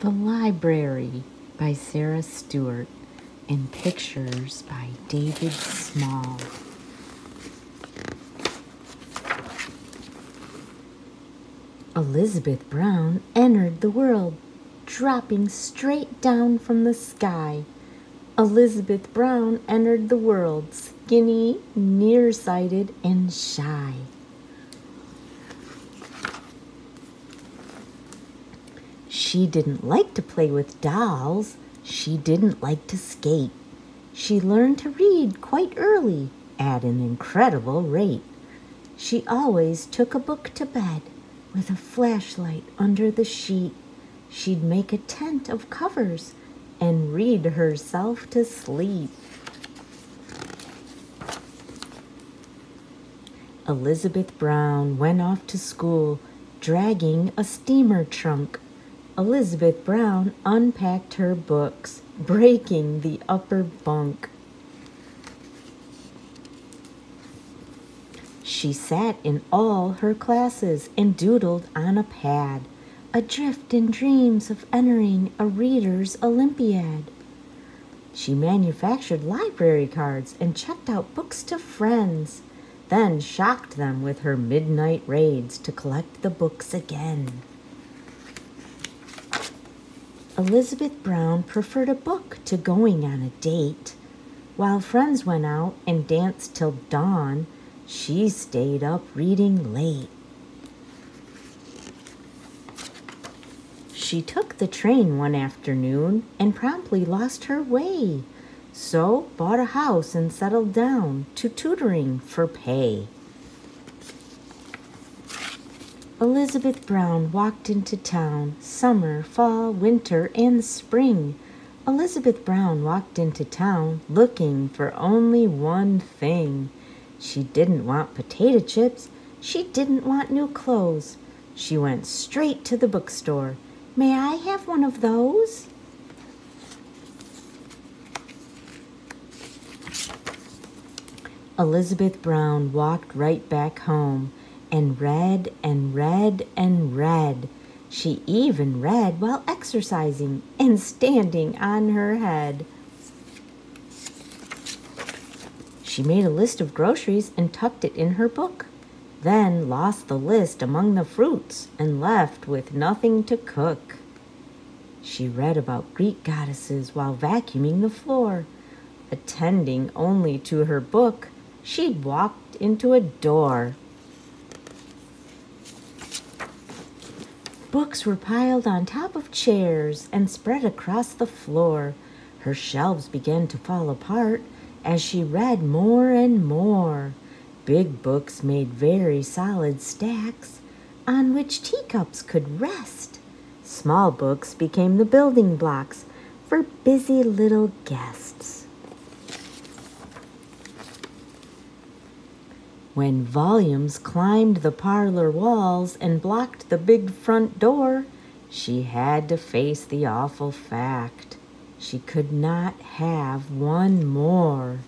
The Library by Sarah Stewart and pictures by David Small. Elizabeth Brown entered the world, dropping straight down from the sky. Elizabeth Brown entered the world, skinny, nearsighted, and shy. She didn't like to play with dolls. She didn't like to skate. She learned to read quite early at an incredible rate. She always took a book to bed with a flashlight under the sheet. She'd make a tent of covers and read herself to sleep. Elizabeth Brown went off to school dragging a steamer trunk. Elizabeth Brown unpacked her books, breaking the upper bunk. She sat in all her classes and doodled on a pad, adrift in dreams of entering a reader's Olympiad. She manufactured library cards and checked out books to friends, then shocked them with her midnight raids to collect the books again. Elizabeth Brown preferred a book to going on a date. While friends went out and danced till dawn, she stayed up reading late. She took the train one afternoon and promptly lost her way, so bought a house and settled down to tutoring for pay. Elizabeth Brown walked into town, summer, fall, winter, and spring. Elizabeth Brown walked into town looking for only one thing. She didn't want potato chips. She didn't want new clothes. She went straight to the bookstore. May I have one of those? Elizabeth Brown walked right back home and read and read and read. She even read while exercising and standing on her head. She made a list of groceries and tucked it in her book, then lost the list among the fruits and left with nothing to cook. She read about Greek goddesses while vacuuming the floor. Attending only to her book, she'd walked into a door. Books were piled on top of chairs and spread across the floor. Her shelves began to fall apart as she read more and more. Big books made very solid stacks on which teacups could rest. Small books became the building blocks for busy little guests. When volumes climbed the parlor walls and blocked the big front door, she had to face the awful fact. She could not have one more.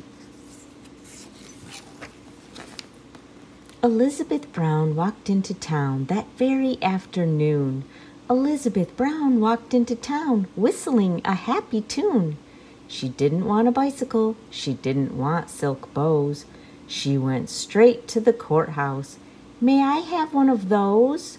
Elizabeth Brown walked into town that very afternoon. Elizabeth Brown walked into town whistling a happy tune. She didn't want a bicycle. She didn't want silk bows. She went straight to the courthouse. May I have one of those?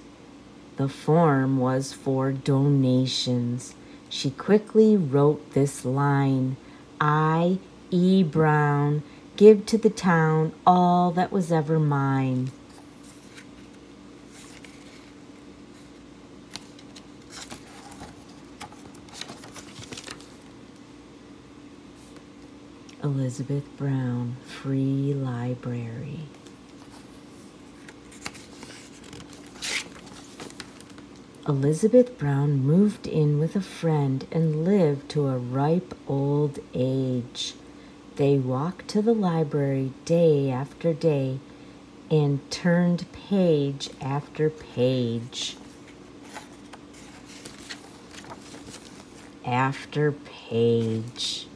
The form was for donations. She quickly wrote this line I, E. Brown, give to the town all that was ever mine. Elizabeth Brown Free Library. Elizabeth Brown moved in with a friend and lived to a ripe old age. They walked to the library day after day and turned page after page. After page.